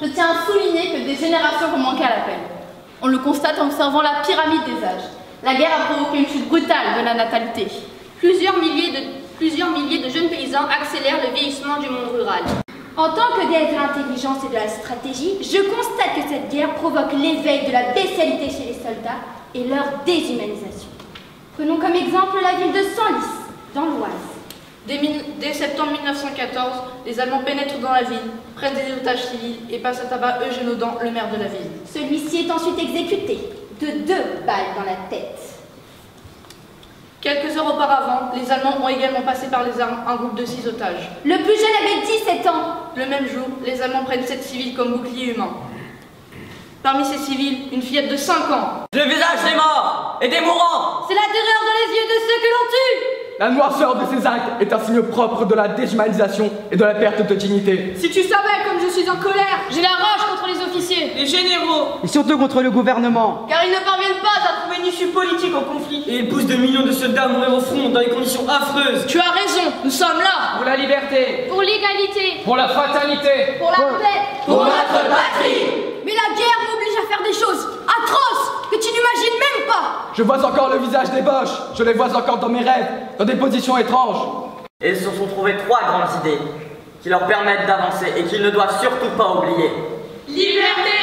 je tiens à souligner que des générations vont manquer à l'appel. On le constate en observant la pyramide des âges. La guerre a provoqué une chute brutale de la natalité. Plusieurs milliers de, jeunes paysans accélèrent le vieillissement du monde rural. En tant que déesse de l'intelligence et de la stratégie, je constate que cette guerre provoque l'éveil de la bestialité chez les soldats et leur déshumanisation. Prenons comme exemple la ville de Senlis, dans l'Oise. Dès, dès, septembre 1914, les Allemands pénètrent dans la ville, prennent des otages civils et passent à tabac Eugène Audan, le maire de la ville. Celui-ci est ensuite exécuté, de deux balles dans la tête. Quelques heures auparavant, les Allemands ont également passé par les armes un groupe de six otages. Le plus jeune avait 17 ans. Le même jour, les Allemands prennent sept civils comme bouclier humain. Parmi ces civils, une fillette de 5 ans. Le visage des morts et des mourants C'est la terreur dans les yeux de ceux que l'on tue la noirceur de ces actes est un signe propre de la déshumanisation et de la perte de dignité. Si tu savais comme je suis en colère, j'ai la rage contre les officiers, les généraux, et surtout contre le gouvernement. Car ils ne parviennent pas à trouver une issue politique au conflit. Et ils poussent de millions de soldats à mourir au front dans des conditions affreuses. Tu as raison, nous sommes là pour la liberté, pour l'égalité, pour la fraternité, pour la paix, pour notre patrie. Mais la guerre m'oblige à faire des choses atroces que tu n'imagines même pas Je vois encore le visage des Boches, je les vois encore dans mes rêves, dans des positions étranges. Et ils se sont trouvés trois grandes idées qui leur permettent d'avancer et qu'ils ne doivent surtout pas oublier. Liberté,